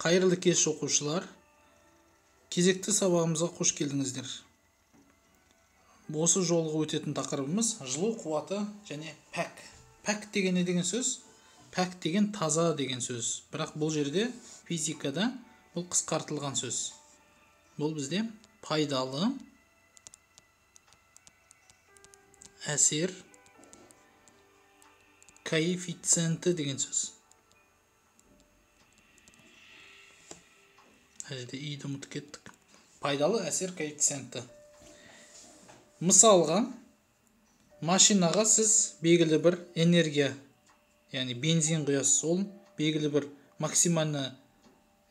қайырлы кеш оқушылар. Кезекті сабағымызға қош келдіңіздер. Осы жолғы өтетін тақырыбымыз жылу қуаты және пәк. Пәк деген не деген сөз? Пәк деген таза деген сөз. Бірақ бұл жерде физикада бұл қысқартылған сөз. Бұл бізде пайдалы әсер коэффициенті деген сөз. Жерде иді ұмытып кеттік. Пайдалы әсер коэффициенті. Мысалға машинаға сіз белгілі бір энергия яғни бензин құясыз ол белгілі бір максимальный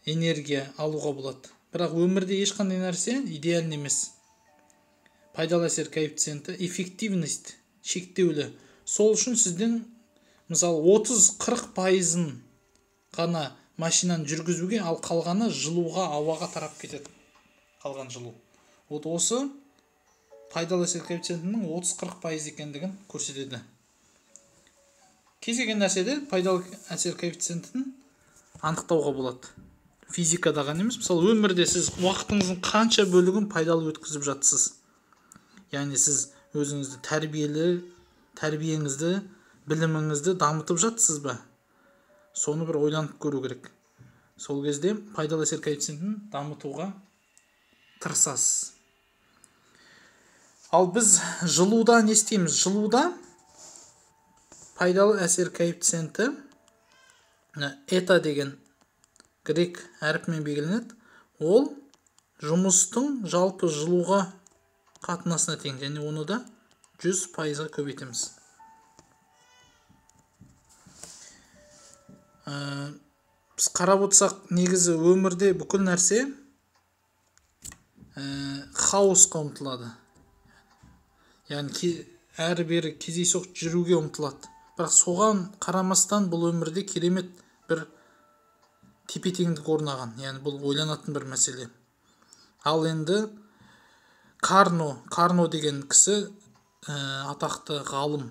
энергия алуға болады. Бірақ өмірде ешқандай нәрсе идеальный емес. Пайдалы әсер коэффициенті эффективность шектеулі. Сол үшін сіздің мысалы 30-40 пайызын ғана машинаны жүргізуге ал қалғаны жылуға ауаға тарап кетеді. Қалған жылу. Вот осы пайдалы әсер коэффициентінің 30-40 пайыз екендігін көрсетеді. Кез келген нәрседе пайдалы әсер коэффициентін анықтауға болады. Физикада ғана емес мысалы өмірде сіз уақытыңыздың қанша бөлігін пайдалы өткізіп жатсыз? Яғни сіз өзіңізді тәрбиелі тәрбиеңізді біліміңізді дамытып жатсыз ба? Соны бір ойланып көру керек. Сол кезде пайдалы әсер коэффициентін дамытуға тырысасыз. Ал біз жылуда не істейміз? Жылуда пайдалы әсер коэффициенті эта деген грек әріпімен белгіленеді. Ол жұмыстың жалпы жылуға қатынасына тең және оны да 100 пайызға көбейтеміз. Ә, біз қарап отырсақ негізі өмірде бүкіл нәрсе ә, хаосқа ұмтылады. Яғни әрі бері кездейсоқ жүруге ұмтылады. Бірақ соған қарамастан бұл өмірде керемет бір тепе теңдік орнаған. Яғни бұл ойланатын бір мәселе. Ал енді карно карно деген кісі ә, атақты ғалым.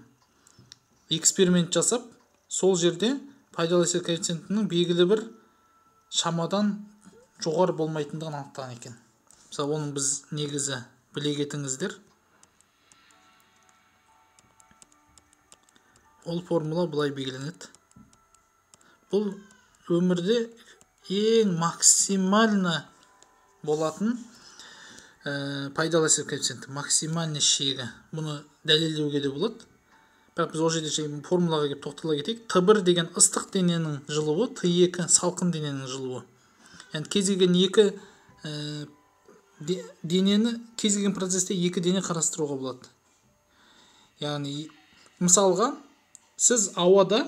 Эксперимент жасап сол жерде пайдалы әсер коэффициентінің белгілі бір шамадан жоғары болмайтындығын анықтаған екен. Мысалы оның біз негізі біле кетіңіздер. Ол формула былай белгіленеді. Бұл өмірде ең максимально болатын ә, пайдалы әсер коэффициенті максимальный шегі. Бұны дәлелдеуге де болады. Бірақ біз ол жерде формулаға келіп тоқтала кетейік. Т бір деген ыстық дененің жылуы т екі салқын дененің жылуы. Яғни кез келген екі ә, денені кез келген процесте екі дене қарастыруға болады. Яғни мысалға сіз ауада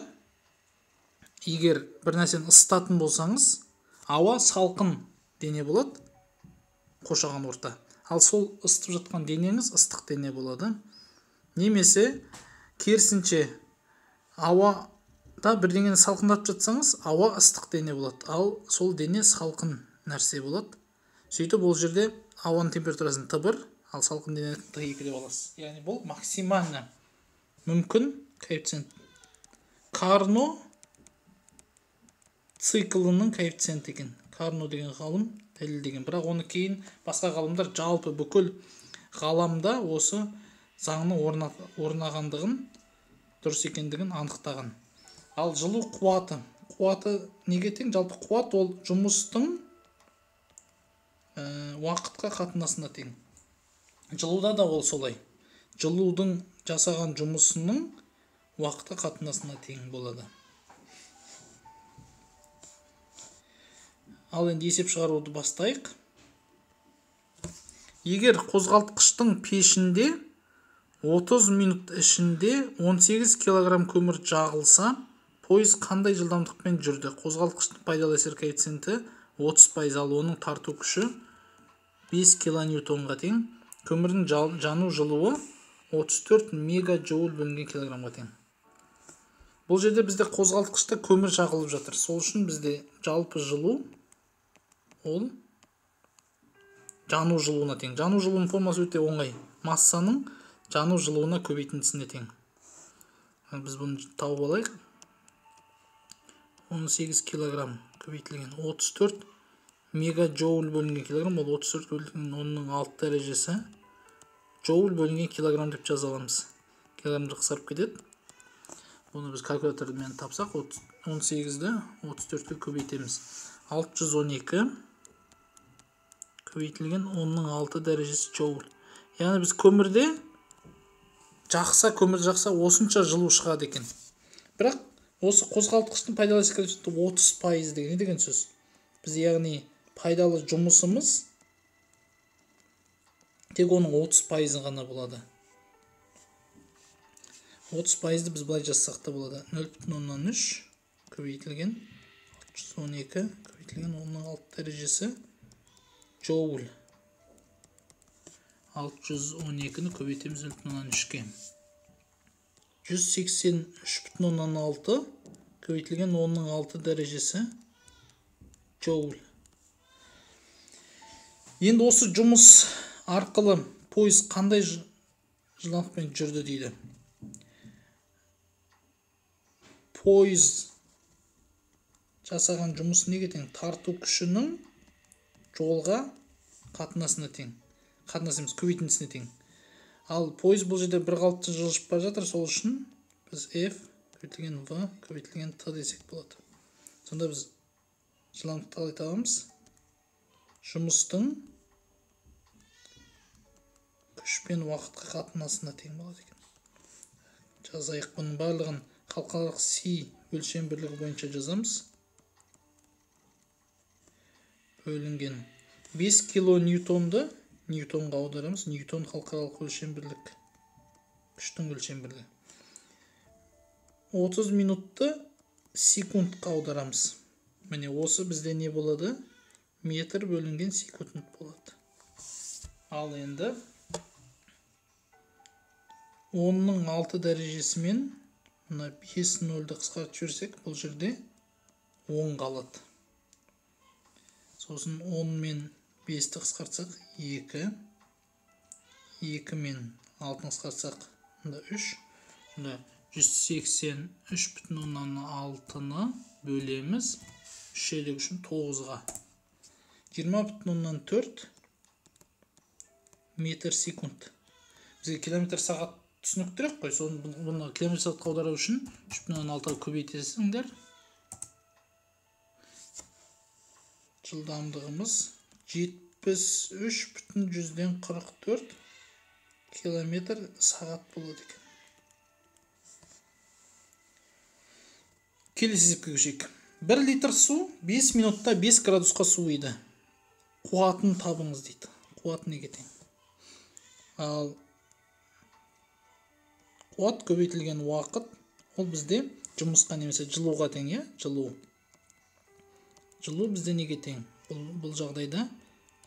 егер бір нәрсені ысытатын болсаңыз ауа салқын дене болады қоршаған орта. Ал сол ысытып жатқан денеңіз ыстық дене болады. Немесе керісінше ауада бірдеңені салқындатып жатсаңыз ауа ыстық дене болады. Ал сол дене салқын нәрсе болады. Сөйтіп ол жерде ауаның температурасын т бір ал салқын денені т екі деп аласыз. Яғни бұл максимально мүмкін коэффициент. Карно циклының коэффициенті екен. Карно деген ғалым дәлелдеген бірақ оны кейін басқа ғалымдар жалпы бүкіл ғаламда осы заңның орнағандығын дұрыс екендігін анықтаған. Ал жылу қуаты. Қуаты неге тең? Жалпы қуат ол жұмыстың ә, уақытқа қатынасына тең. Жылуда да ол солай. Жылудың жасаған жұмысының уақытқа қатынасына тең болады. Ал енді есеп шығаруды бастайық. Егер қозғалтқыштың пешінде 30 минут ішінде 18 килограмм көмір жағылса пойыз қандай жылдамдықпен жүрді? Қозғалтқыштың пайдалы әсер коэффициенті 30 пайыз ал оның тарту күші 5 килоньютонға тең. Көмірдің жану жылуы 34 мегаджоуль бөлінген килограммға тең. Бұл жерде бізде қозғалтқышта көмір жағылып жатыр. Сол үшін бізде жалпы жылу ол жану жылуына тең. Жану жылуының формуласы өте оңай. Массаның жану жылуына көбейтіндісіне тең біз бұны тауып алайық. 18 килограмм көбейтілген. 34 мегаджоуль бөлінген килограмм. Ол 34 бөлінген онның алты дәрежесі. Джоуль бөлінген килограмм деп жаза аламыз килограммда қысқарып кетеді. Оны біз калькулятормен тапсақ 18-ді 34-ке көбейтеміз. 612 көбейтілген. 10-ның 6 дәрежесі джоуль. Яғни біз көмірде жақса көмір жақса осынша жылу шығады екен. Бірақ осы қозғалтқыштың пайдалы коэффициенті 30 пайыз деген не деген сөз? Біз яғни пайдалы жұмысымыз тек оның 30 пайызы ғана болады. 30 пайызды біз былай жазсақ та болады. 0,3 көбейтілген 612 көбейтілген 10-6 дәрежесі джоуль. 612-ні көбейтеміз 0,3-ке 183,6 көбейтілген 10-6 дәрежесі джоуль енді осы жұмыс арқылы пойыз қандай жылдамдықпен жүрді дейді? Пойыз жасаған жұмысы неге тең? Тарту күшінің жолға қатынасына тең. Қатынас емес көбейтіндісіне тең. Ал пойыз бұл жерде бір қалыпты жылжып бара жатыр. Сол үшін біз f көбейтілген v көбейтілген т десек болады. Сонда біз жылдамдықты қалай табамыз. Жұмыстың күш пен уақытқа қатынасына тең болады екен. Жазайық бұның барлығын халықаралық си өлшем бірлігі бойынша жазамыз. Бөлінген 5 кило ньютонды ньютонға аударамыз. Ньютон халықаралық өлшем бірлік. Күштің өлшем бірлігі. 30 минутты секундқа аударамыз. Міне осы бізде не болады? Метр бөлінген секунд болады. Ал енді онның алты дәрежесімен мына бес нөлді қысқартып жіберсек бұл жерде он қалады. Сосын он мен бесті қысқартсақ екі. Екі мен алтыны қысқартсақ мында үш. Сонда жүз сексен үш бүтін оннан алтыны бөлеміз. Үш елік үшін тоғызға. Жиырма бүтін оннан төрт метр секунд. Бізге километр сағат түсініктірек қой. Соны километр сағатқа аудару үшін үш бүтін оннан алтыға көбейтесіңдер жылдамдығымыз жетпіс үш бүтін километр сағат болады екен. Келесі есепке көшейік бір литр су 5 минутта 5 градусқа суиды. Қуатын табыңыз дейді. Қуат неге тең ал қуат көбейтілген уақыт ол бізде жұмысқа немесе жылуға тең иә? Жылу. Жылу бізде неге тең бұл, бұл жағдайда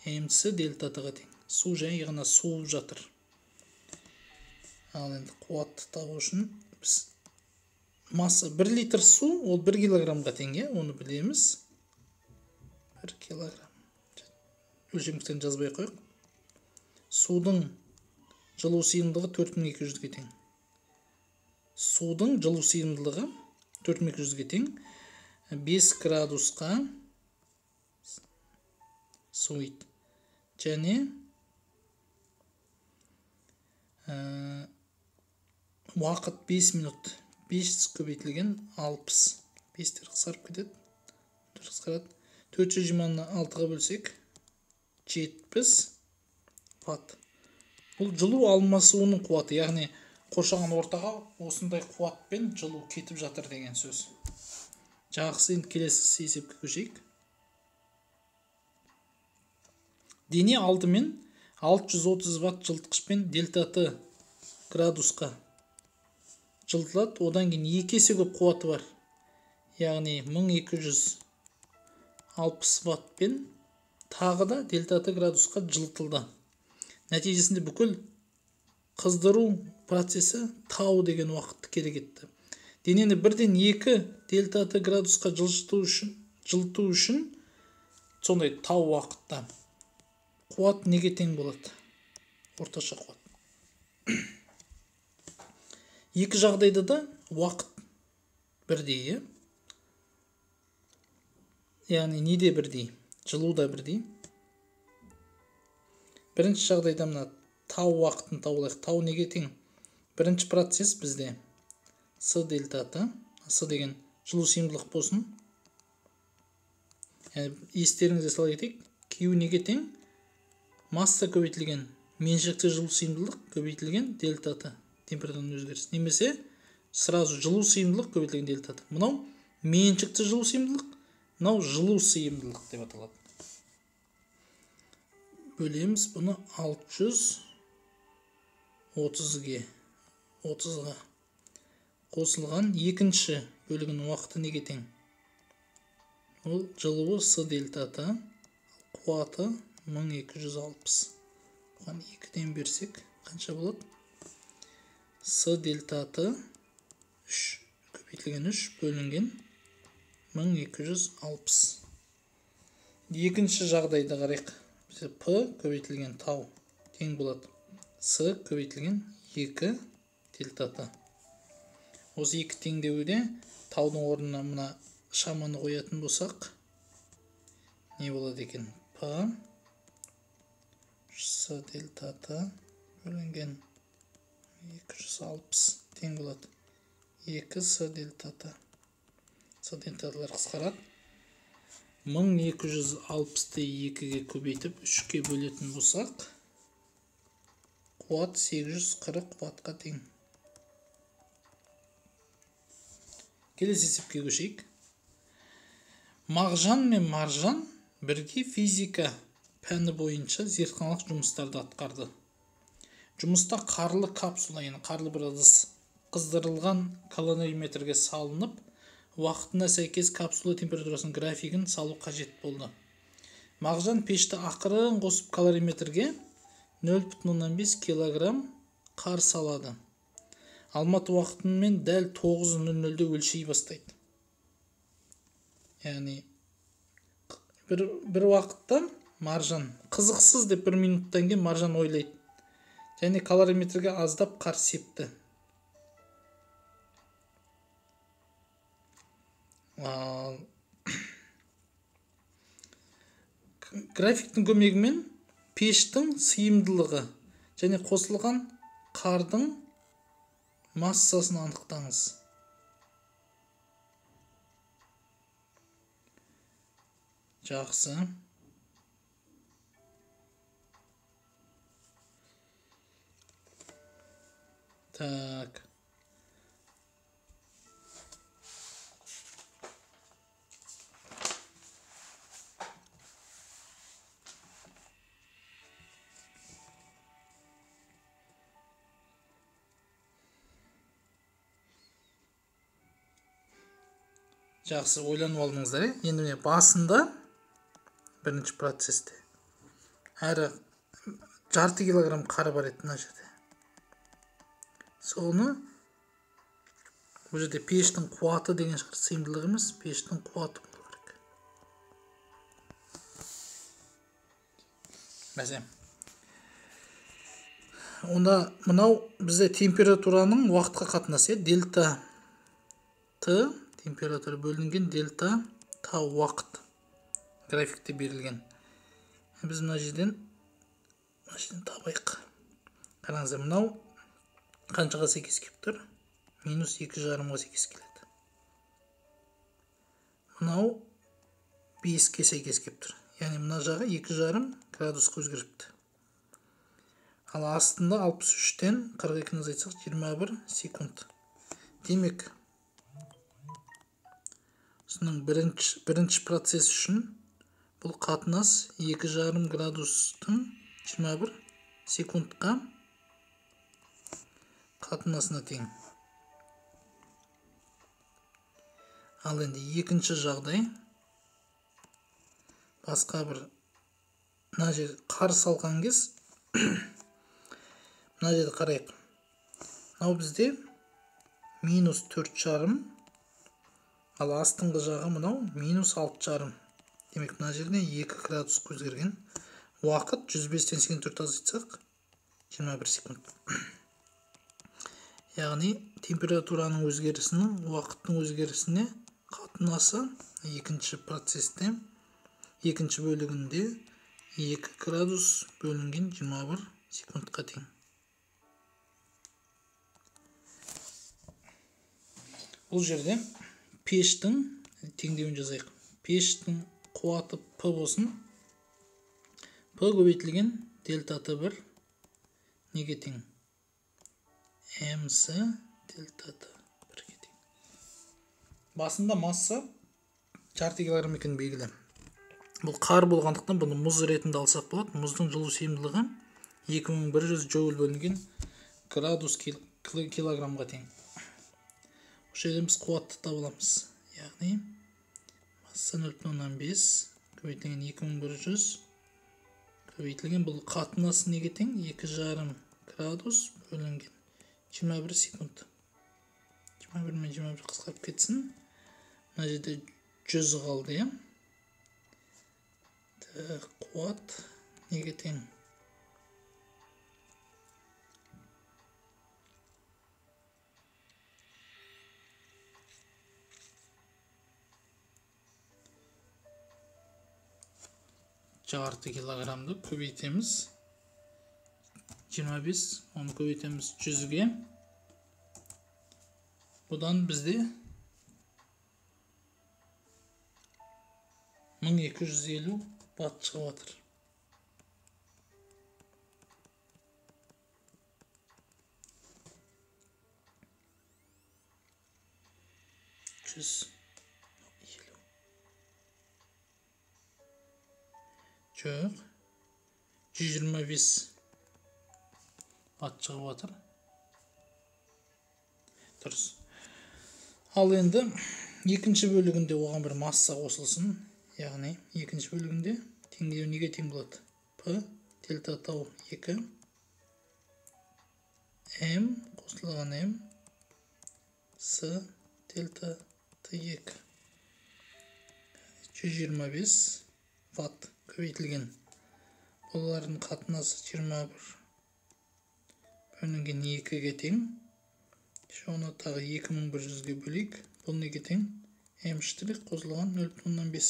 мц дельта т-ға тең су жай ғана суып жатыр ал енді қуатты табу үшін біз масса 1 литр су ол 1 килограммға тең иә оны білеміз 1 килограмм өлшем жазбай ақ қояйық судың жылу сыйымдылығы 4200-ге тең судың жылу сыйымдылығы 4200-ге тең 5 градусқа суиды және ә, уақыт 5 минут. 5 көбейтілген 60 5тер қысқарып кетеді. Қысқарады. 420-ны 6-ға бөлсек 70 ватт. Бұл жылу алмасуының қуаты яғни қоршаған ортаға осындай қуатпен жылу кетіп жатыр деген сөз. Жақсы енді келесі есепке көшейік. Дене алдымен 630 ватт жылытқышпен дельта т градусқа жылытылады. Одан кейін екі есе көп қуаты бар. Яғни 1260 ваттпен тағы да дельта т градусқа жылытылды. Нәтижесінде бүкіл қыздыру процесі тау деген уақытты керек етті. Денені бірден екі дельта т градусқа жылжыту үшін жылыту үшін сондай тау уақытта. Қуат неге тең болады? Орташа қуат. Екі жағдайда да уақыт бірдей иә? Яғни неде бірдей? Жылуда бірдей. Бірінші жағдайда мына тау уақытын тауып алайық тау неге тең? Бірінші процесс бізде. С дельта т с деген жылу сыйымдылық болсын. Яғни естеріңізге сала кетейік. Q неге тең? Масса көбейтілген меншікті жылу сыйымдылық көбейтілген дельта т температураның өзгеріс немесе сразу жылу сыйымдылық көбейтілген дельта т мынау меншікті жылу сыйымдылық мынау жылу сыйымдылық деп аталады. Бөлеміз бұны 630-ге 30-ға қосылған екінші бөлігінің уақыты неге тең? Ол жылуы с дельта т қуаты 1260 бұған екіден берсек қанша болады? С дельта т 3 көбейтілген 3 бөлінген 1260 екінші жағдайда қарайық. Бізде п көбейтілген тау тең болады. С көбейтілген 2 дельта т осы екі теңдеуде таудың орнына мына шаманы қоятын болсақ не болады екен? П с дельта т бөлінген 260 тең болады 2 с дельта т с дельталар қысқарады 1260-ты екіге көбейтіп үшке бөлетін болсақ қуат 840 қуатқа тең келесі есепке көшейік мағжан мен маржан бірге физика пәні бойынша зертханалық жұмыстарды атқарды. Жұмыста қарлы капсула яғни қарлы бір ыдыс қыздырылған калориметрге салынып уақытына сәйкес капсула температурасының графигін салу қажет болды. Мағжан пешті ақырын қосып калориметрге 0,5 килограмм қар салады. Алматы уақытымен дәл 9.00-де өлшей бастайды. Яғни бір, бір уақытта маржан. Қызықсыз деп бір минуттан кейін маржан ойлайды. Және калориметрге аздап қар септі. Графиктің көмегімен пештің сыйымдылығы және қосылған қардың массасын анықтаңыз. Жақсы. Так. Жақсы ойланып алдыңыздар енді міне басында бірінші процесте әрі жарты килограмм қар бар еді мына жерде. Соны бұл жерде пештің қуаты деген шығар сыйымдылығы емес пештің қуаты болу керек. Онда мынау бізде температураның уақытқа қатынасы иә дельта т температура бөлінген дельта та уақыт графикте берілген. Біз мына жерден мына жерден табайық. Қараңыздар мынау қаншаға сәйкес келіп тұр? Минус екі жарымға сәйкес келеді. Мынау беске сәйкес келіп тұр. Яғни мына жағы екі жарым градусқа өзгеріпті. Ал астында алпыс үштен қырық екіні азайтсақ жиырма бір секунд. Демек осының бірінші, бірінші процесс үшін бұл қатынас екі жарым градустың 21 секундқа қатынасына тең. Ал енді екінші жағдай. Басқа бір мына жер қар салған кез. Мына жерді қарайық. Мынау бізде минус төрт жарым ал астыңғы жағы мынау минус алты жарым. Демек мына жерде екі градус өзгерген уақыт 105-тен 84 азайтсақ 21 секунд. Яғни температураның өзгерісінің уақыттың өзгерісіне қатынасы екінші процесте екінші бөлігінде 2 градус бөлінген 21 секундқа тең. Бұл жерде пештің теңдеуін жазайық пештің қуаты п болсын. П көбейтілген дельта т бір неге тең? Мс дельта бірге тең басында масса жарты килограмм екені белгілі бұл қар болғандықтан бұны мұз ретінде алсақ болады мұздың жылу сыйымдылығы 2100 джоуль бөлінген градус килограммға тең осы жерден біз қуатты таба аламыз яғни масса нөл бүтін оннан бес көбейтілген екі мың бір жүз көбейтілген бұл қатынасы неге тең екі жарым градус бөлінген жиырма бір секунд. жиырма бір мен жиырма бір қысқарып кетсін. Мына жерде жүз қалды иә? Қуат. Неге тең? Жарты килограммды көбейтеміз. 25 оны көбейтеміз 100-ге бұдан бізде 1250 бат шығып жатыр жүз жоқ жүз ат шығып жатыр дұрыс ал енді екінші бөлігінде оған бір масса қосылсын яғни екінші бөлігінде теңдеу неге тең болады п дельта тау екі м қосылған м с дельта т екі жүз жиырма бес ватт көбейтілген олардың қатынасы 21 бөлінген 2-ге тең оны тағы 2100-ге бөлейік бұл неге тең м штрих қосылған 0,5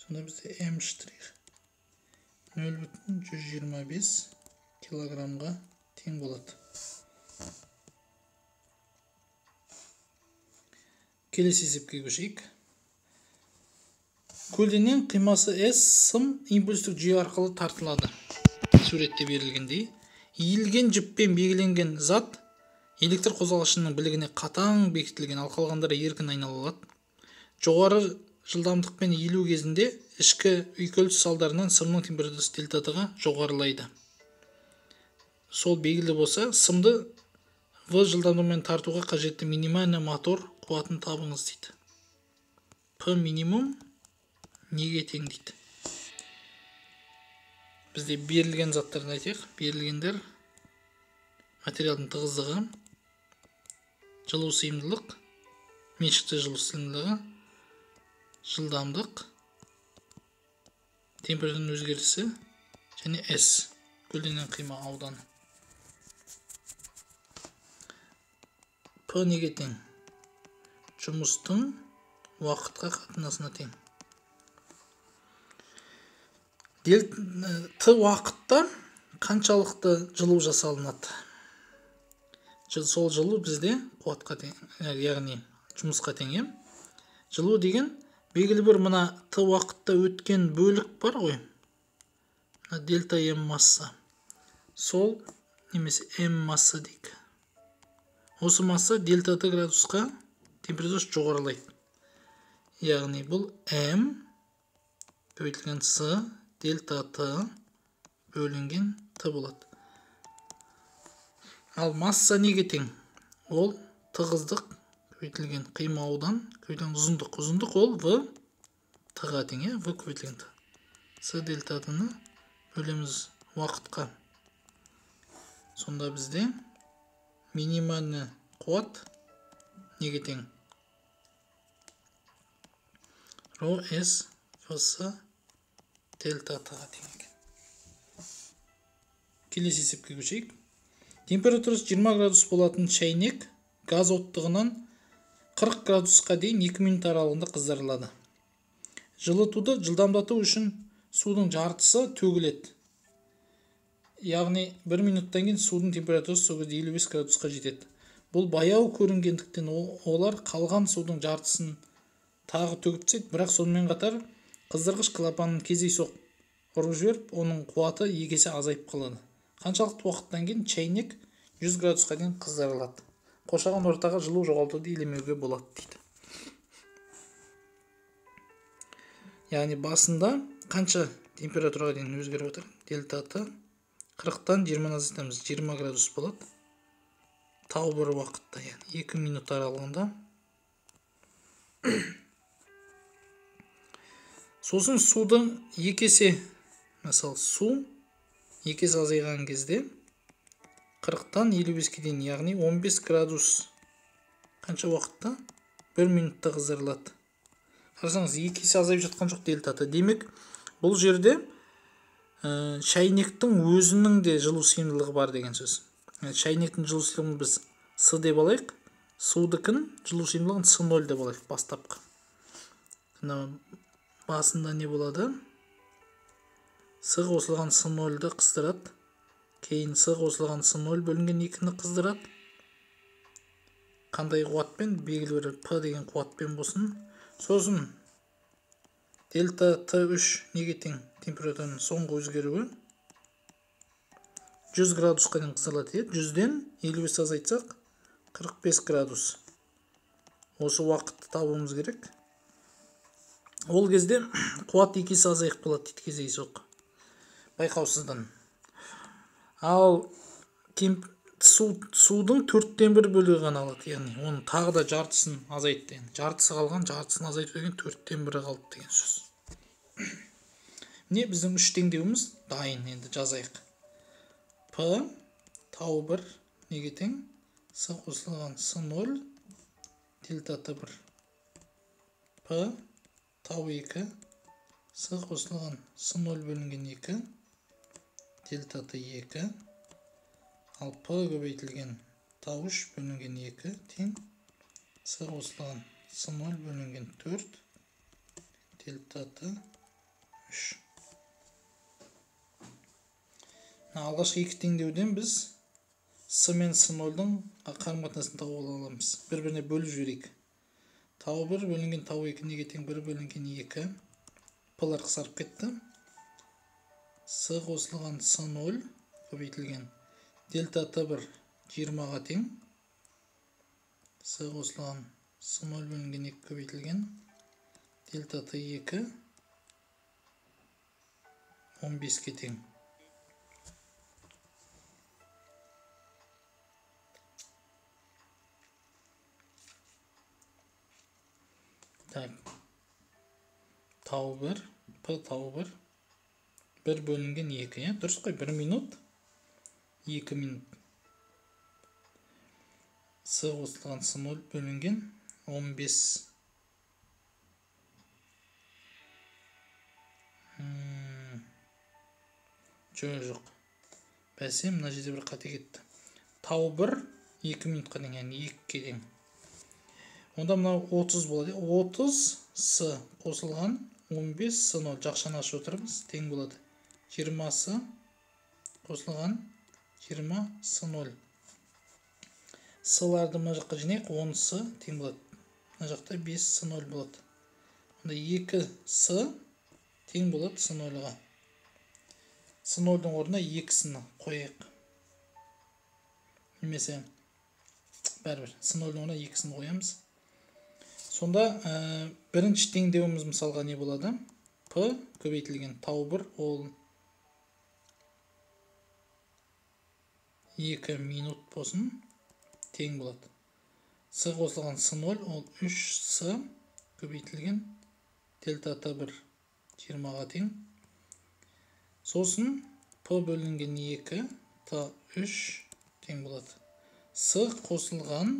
сонда бізде м штрих 0,125 килограммға тең болады келесі есепке көшейік көлденең қимасы s сым импульстік жүйе арқылы тартылады суретте берілгендей иілген жіппен белгіленген зат электр қозғалышының білігіне қатаң бекітілген. Ал қалғандары еркін айнала алады жоғары жылдамдықпен иілу кезінде ішкі үйкеліс салдарынан сымның температурасы дельта т жоғарылайды. Сол белгілі болса сымды в жылдамдығымен тартуға қажетті минимальный мотор қуатын табыңыз дейді. П минимум неге тең дейді? Бізде берілген заттарды айтайық. Берілгендер материалдың тығыздығы жылу сыйымдылық меншікті жылу сыйымдылығы жылдамдық температураның өзгерісі және с көлденең қима ауданы. П неге тең. Жұмыстың уақытқа қатынасына тең. Т уақытта қаншалықты жылу жасалынады? Сол жылу бізде қуатқа тең яғни жұмысқа тең иә? Жылу деген белгілі бір мына т уақытта өткен бөлік бар ғой. Мына дельта м масса. Сол немесе м масса дейік. Осы масса дельта т градусқа температурасы жоғарылайды. Яғни бұл м көбейтілген с дельта т бөлінген т болады. Ал масса неге тең ол тығыздық көбейтілген қима аудан көбейтілген ұзындық ұзындық ол в т-ға тең иә в көбейтілген т с дельта т-ны бөлеміз уақытқа сонда бізде минимальный қуат неге тең ро с вс дельта тең екен келесі есепке көшейік температурасы 20 градус болатын шәйнек газ оттығынан 40 градусқа дейін 2 минут аралығында қыздырылады жылытуды жылдамдату үшін судың жартысы төгіледі яғни 1 минуттан кейін судың температурасы сол кезде 55 градусқа жетеді бұл баяу көрінгендіктен олар қалған судың жартысын тағы төгіп тастайды бірақ сонымен қатар қыздырғыш клапанын кездейсоқ ұрып жіберіп оның қуаты екі есе азайып қалады. Қаншалықты уақыттан кейін чайник 100 градусқа дейін қыздырылады. Қоршаған ортаға жылу жоғалтуды елемеуге болады дейді. Яғни басында қанша температураға дейін өзгеріп отыр? Дельта т қырықтан жиырманы азайтамыз жиырма градус болады. Тау бір уақытта яғни екі минут аралығында. Сосын суды екі есе мысалы су екі есе азайған кезде қырықтан елу беске дейін яғни 15 градус қанша уақытта? бір минутта қыздырылады қарасаңыз екі есе азайып жатқан жоқ дельта демек бұл жерде ә, шәйнектің өзінің де жылу сыйымдылығы бар деген сөз. Шәйнектің жылу сыйымдылығын біз с деп алайық. Судыкін жылу сыйымдылығын с ноль деп алайық бастапқы. Басында не болады? С қосылған с нольді қыздырады. Кейін с қосылған с ноль бөлінген екіні қыздырады. Қандай қуатпен? Белгілі бір п деген қуатпен болсын. Сосын дельта т үш неге тең? Температураның соңғы өзгеруі. 100 градусқа дейін қыздырылады иә жүзден елу бес азайтсақ 45 градус. Осы уақытты табуымыз керек. Ол кезде қуат екі есе азайып қалады дейді кездейсоқ байқаусыздан ал темп, су, судың төрттен бір бөлігі ғана алады яғни оның тағы да жартысын азайтты яғни жартысы қалған жартысын азайту деген төрттен бірі қалды деген сөз. Міне біздің үш теңдеуіміз дайын енді жазайық. П тау бір неге тең? С қосылған с ноль дельта т бір. П тау 2 с қосылған с 0 бөлінген 2 дельта т 2 ал п көбейтілген тау 3 бөлінген 2 тең с қосылған с 0 бөлінген 4 дельта т 3 алғашқы екі теңдеуден біз с мен с нольдің қарым қатынасын тауып ала аламыз. Бір біріне бөліп жіберейік. Тау бір бөлінген тау екі неге тең бір бөлінген екі? Пылар қысарып кетті. С қосылған с ноль көбейтілген. Дельта т бір жиырмаға тең. С қосылған с ноль бөлінген екі көбейтілген. Дельта т екі он беске тең. Так тау бір п тау бір бір бөлінген екі иә дұрыс қой бір минут екі минут с қосылған с нөл бөлінген 15 жоқ жоқ бәсе мына жерде бір қате кетті тау бір екі минутқа дейін яғни екіге тең онда мынау 30 болады 30 с қосылған 15 с 0 жақшаны ашып отырмыз тең болады 20 с қосылған 20 с 0 с-ларды мына жаққа жинайық 10 с тең болады мына жақта 5 с 0 болады онда 2 с тең болады с 0-ға с 0-дің орнына 2-сіні қояйық немесе бәрібір с 0-дің орнына 2-сіні қоямыз сонда ә, бірінші теңдеуіміз мысалға не болады? П көбейтілген. Тау бір ол 2 минут болсын тең болады. С қосылған с 0 ол 3 с көбейтілген. Дельта т 1 20-ға тең. Сосын п бөлінген 2 т 3 тең болады. С қосылған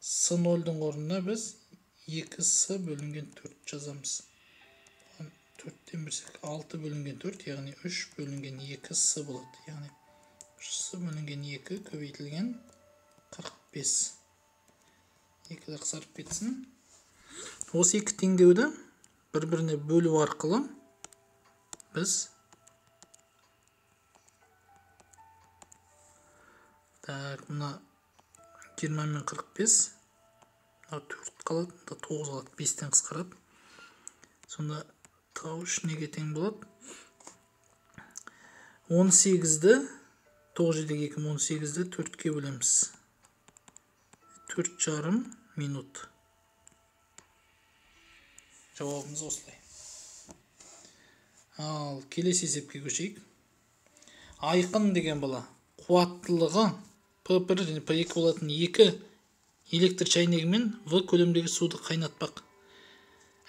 с нольдің орнына біз 2с бөлінген 4 жазамыз төрттен берсек 6 бөлінген 4 яғни 3 бөлінген 2с болады яғни 3с бөлінген 2 көбейтілген 45 екілер қысарып кетсін осы екі теңдеуді бір біріне бөлу арқылы біз так мына жиырма мен қырық бес. Мына төрт қалады мында тоғыз қалады бестен қысқарады. Сонда тау үш неге тең болады. Он сегізді тоғыз жетіге екі он сегізді төртке бөлеміз. Төрт жарым минут. Жауабымыз осылай. Ал келесі есепке көшейік. Айқын деген бала қуаттылығы бір және п екі болатын екі электр шайнегімен в көлемдегі суды қайнатпақ.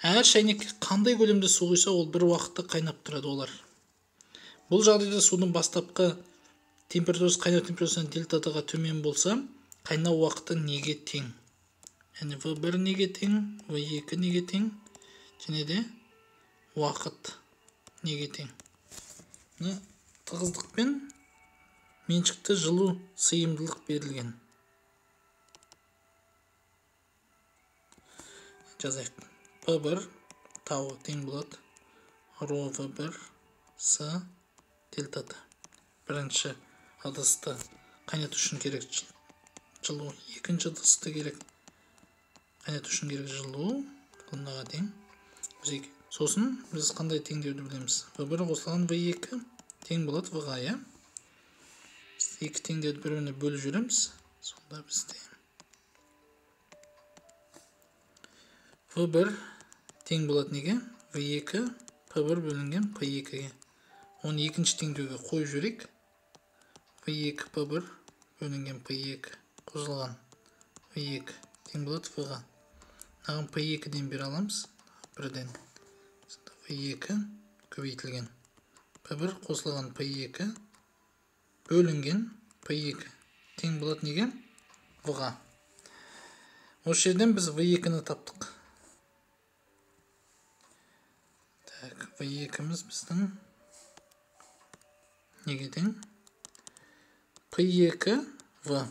Әр шайнекке қандай көлемде су құйса ол бір уақытта қайнап тұрады олар. Бұл жағдайда судың бастапқы температурасы қайнау температурасынан дельта ға төмен болса қайнау уақыты неге тең? Яғни в бір неге тең в екі неге тең және де уақыт неге тең? Мына тығыздық пен меншікті жылу сыйымдылық берілген. Жазайық. П бір тау тең болады в бір с дельта бірінші ыдысты қайнату үшін керек жылу. Екінші ыдысты керек қайнату үшін керек жылу. Мынаға тең сосын біз қандай теңдеуді білеміз? В бір қосылған в екі тең болады в ға иә екі теңдеуді бір біріне бөліп жібереміз сонда бізде в бір тең болады неге в екі п бір бөлінген п екіге оны екінші теңдеуге қойып жіберейік в екі п бір бөлінген п екі қосылған в екі тең болады в ға мынаған п екіден бере аламыз бірден в екі көбейтілген п бір қосылған п екі бөлінген п екі тең болады неге? В ға осы жерден біз в екіні таптық. Так в екіміз біздің неге тең? P2 в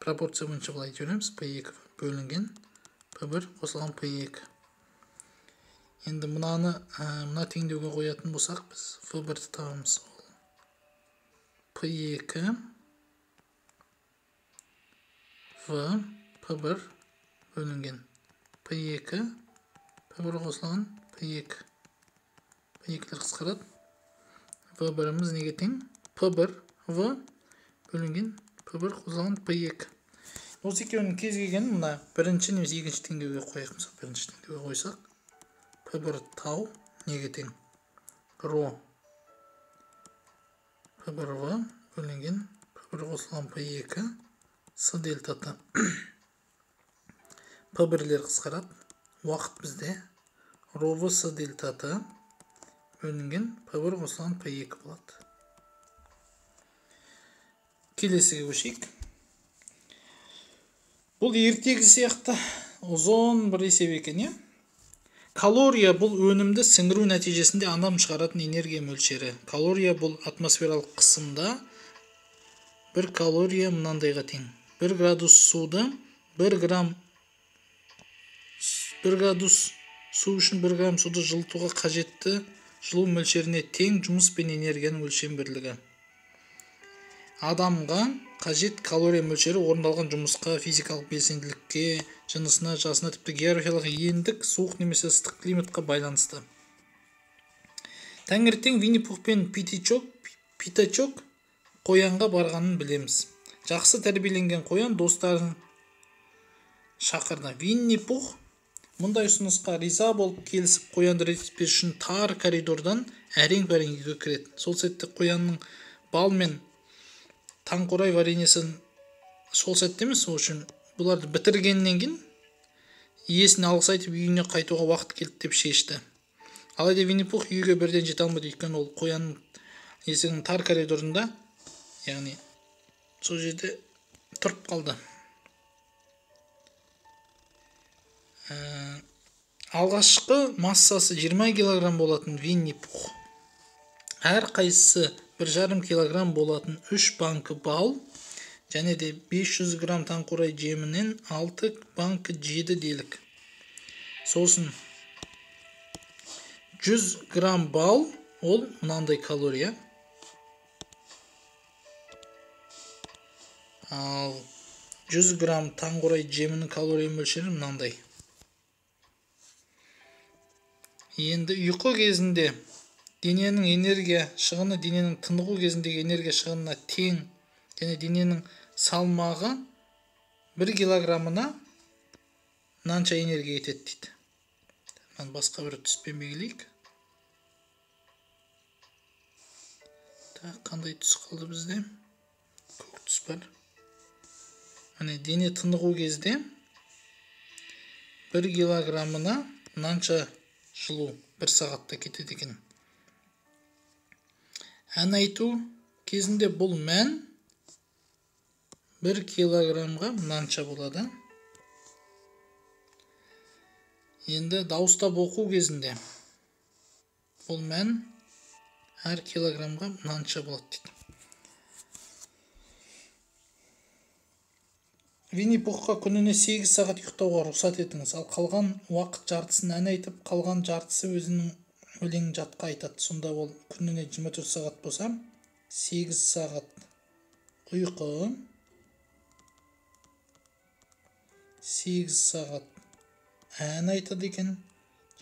пропорция бойынша былай жібереміз p2 бөлінген p1 қосылған p2. Енді мынаны мына теңдеуге қоятын болсақ біз v1-ді табамыз. P2 в p1 бөлінген p2 p1 қосылған p2 p2-лер қысқарады в біріміз неге тең п1 в бөлінген п1 қосылған п2 осы екеуінің кез келгенін мына бірінші немесе екінші теңдеуге қояйық мысалы бірінші теңдеуге қойсақ п1 тау неге тең ро п1 в бөлінген п1 қосылған п2 с дельта т п1лер қысқарады уақыт бізде ро в с дельта т бөлінген п1 қосылған п2 болады келесіге көшейік бұл ертегі сияқты ұзын бір есеп екен калория бұл өнімді сіңіру нәтижесінде адам шығаратын энергия мөлшері. Калория бұл атмосфералық қысымда бір калория мынандайға тең. Бір градус суды бір грамм бір градус су үшін бір грамм суды жылытуға қажетті жылу мөлшеріне тең жұмыс пен энергияның өлшем бірлігі. Адамға қажет калория мөлшері орындалған жұмысқа физикалық белсенділікке жынысына жасына тіпті географиялық ендік суық немесе ыстық климатқа байланысты. Таңертең винни пух пен питичок питачок қоянға барғанын білеміз. Жақсы тәрбиеленген қоян достарын шақырды. Винни пух мұндай ұсынысқа риза болып келісіп қоянды ренжітпес үшін тар коридордан әрең бәрең үйге кіреді. Сол сәтте қоянның бал мен таңқурай вареньесін сол сәтте емес сол үшін бұларды бітіргеннен кейін иесіне алғыс айтып үйіне қайтуға уақыт келді деп шешті. Алайда винни пух үйге бірден жете алмады. Өйткені ол қоянның есігінің тар коридорында яғни сол жерде тұрып қалды. Ә, алғашқы массасы 20 килограмм болатын винни пух әр қайсысы бір жарым килограмм болатын үш банкі бал және де 500 грамм таңқурай жемінен 6 банкі жеді делік. Сосын 100 грамм бал ол мынандай калория. Ал 100 грамм таңқурай жемінің калория мөлшері мынандай. Енді ұйқы кезінде дененің энергия шығыны дененің тынығу кезіндегі энергия шығынына тең және дененің салмағы 1 килограммына мынанша энергия кетеді дейді. Мынаны басқа бір түспен белгілейік. Так қандай түс қалды бізде? Көк түс бар. Міне дене тынығу кезде 1 килограммына мынанша жылу бір сағатта кетеді екен? Ән айту кезінде бұл мән бір килограммға мынанша болады. Енді дауыстап оқу кезінде бұл мән әр килограммға мынанша болады дейді. Винни пухқа күніне 8 сағат ұйықтауға рұқсат етіңіз. Ал қалған уақыт жартысын ән айтып қалған жартысы өзінің өлең жатқа айтады. Сонда ол күніне 24 сағат болса 8 сағат. Ұйқы 8 сағат. Ән айтады екен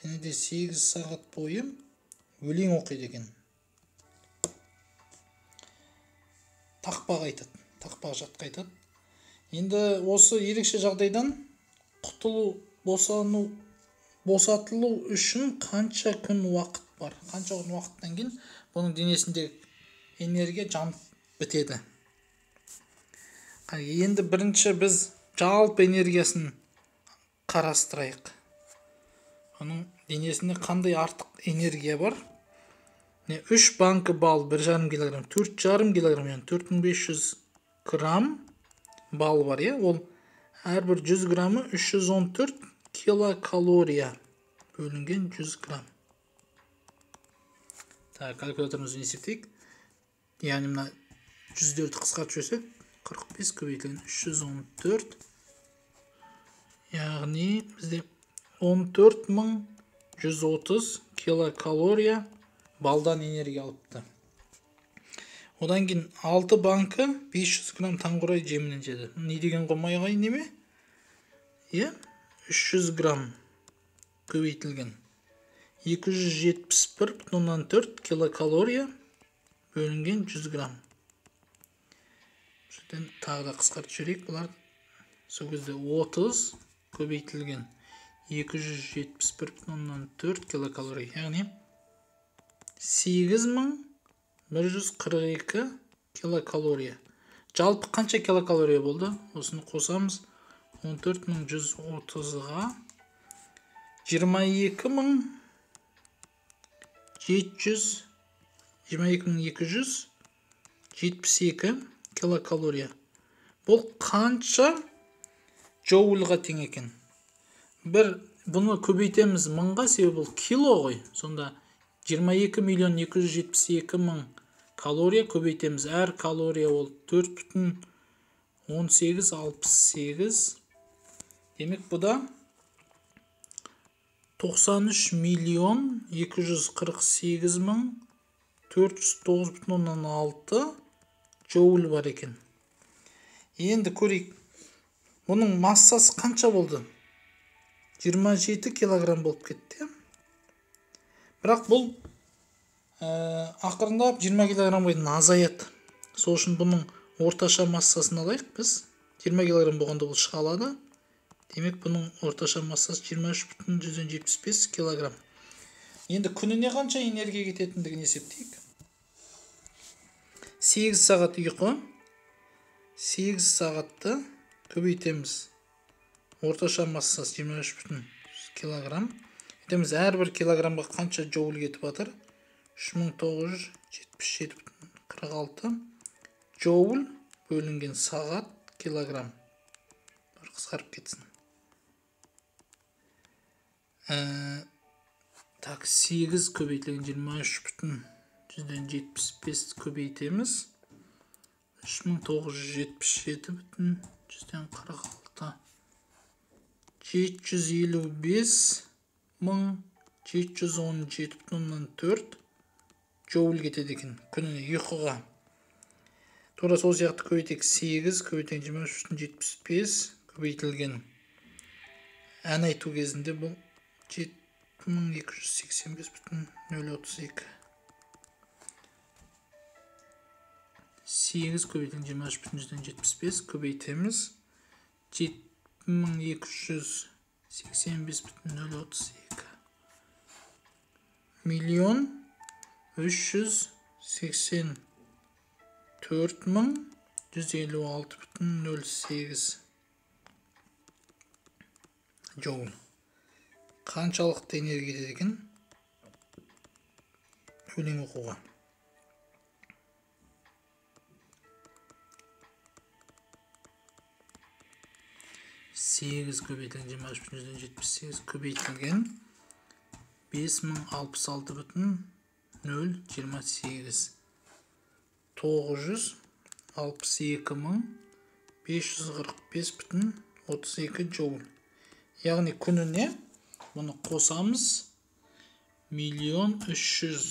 және де 8 сағат бойы өлең оқиды екен. Тақпақ айтады тақпақ жатқа айтады. Енді осы ерекше жағдайдан құтылу босану босатылу үшін қанша күн уақыт бар? Қанша күн уақыттан кейін бұның денесіндегі энергия жанып бітеді? Енді бірінші біз жалпы энергиясын қарастырайық. Оның денесінде қандай артық энергия бар? Міне үш банкі бал бір жарым килограмм төрт жарым килограмм яғни төрт мың бес жүз грамм бал бар иә? Ол әрбір жүз граммы үш жүз он төрт килокалория бөлінген 100 грамм так калькуляторымызбен есептейік яғни мына жүздерді қысқартып жіберсек 45 көбейтілген 314 яғни бізде 14130 килокалория балдан энергия алыпты одан кейін 6 банкі 500 грамм таңқурай жемінен жеді не деген ағайын неме иә 300 грамм көбейтілген. 271,4 килокалория бөлінген 100 грамм. Жерден тағы да қысқартып жіберейік. Бұлар сол кезде 30 көбейтілген. 271,4 килокалория. Яғни 8142 килокалория. Жалпы қанша килокалория болды? Осыны қосамыз. 14130-ға 22272 килокалория бұл қанша джоульға тең екен бір бұны көбейтеміз мыңға себебі бұл кило ғой сонда 22 миллион 272 мың калория көбейтеміз әр калория ол 4 бүтін 18 68 демек бұда 93 миллион 248 мың 409,6 джоуль бар екен енді көрейік бұның массасы қанша болды 27 килограмм болып кетті бірақ бұл ә, ақырындап 20 килограммға дейін азаяды сол үшін бұның орташа массасын алайық біз 20 килограмм болғанда бұл шыға алады демек бұның орташа массасы 23,75 килограмм енді күніне қанша энергия кететіндігін есептейік 8 сағат ұйқы 8 сағатты көбейтеміз орташа массасы 23 бүтін килограмм айтамыз әрбір килограммға қанша джоуль кетіп жатыр 3977 бүтін 46 джоуль бөлінген сағат килограмм қысқарып кетсін ә, так 8 көбейтілген 23 бүтін жүзден 75 көбейтеміз үш мың тоғыз жүз жетпіс жеті бүтін жүзден қырық алты жеті жүз елу бес мың кетеді екен күніне ұйқыға тура сол сияқты жиырма үш бүтін жетпіс бес көбейтілген ән айту кезінде бұл жеті мың екі жүз сексен бес бүтін нөл отыз екі. Сегіз көбейтілген жиырма үш бүтін жүзден жетпіс бес көбейтеміз жеті мың екі жүз сексен бес бүтін нөл отыз екі. Миллион үш жүз сексен төрт мың жүз елу алты бүтін қаншалықты энергия екен өлең оқуға. Сегіз көбейтілген жиырма үш бүтін жүзден жетпіс сегіз көбейтілген бес мың алпыс алты бүтін нөл жиырма сегіз. Тоғыз жүз алпыс екі мың бес жүз қырық бес бүтін отыз екі джоуль яғни күніне бұны қосамыз миллион үш жүз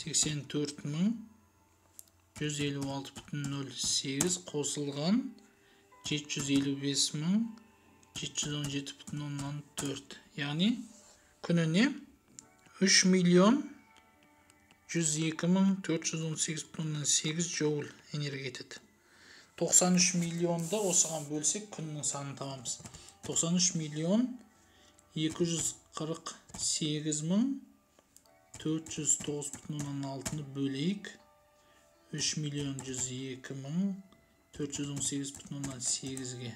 сексен төрт мың жүз елу алты бүтін нөл сегіз қосылған жеті жүз елу бес мың жеті жүз он жеті бүтін оннан төрт яғни күніне үш миллион жүз екі мың төрт жүз он сегіз бүтін оннан сегіз джоуль энергия кетеді тоқсан үш миллионды осыған бөлсек күннің санын табамыз тоқсан үш миллион екі жүз қырық сегіз мың төрт жүз тоғыз бүтін оннан алтыны бөлейік. үш миллион жүз екі мың төрт жүз он сегіз бүтін оннан сегізге.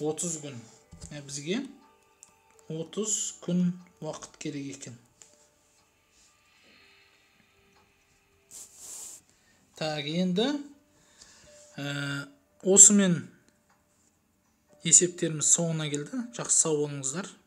отыз күн. Ә, бізге отыз күн уақыт керек екен. Так енді ә, осымен есептеріміз соңына келді. Жақсы сау болыңыздар.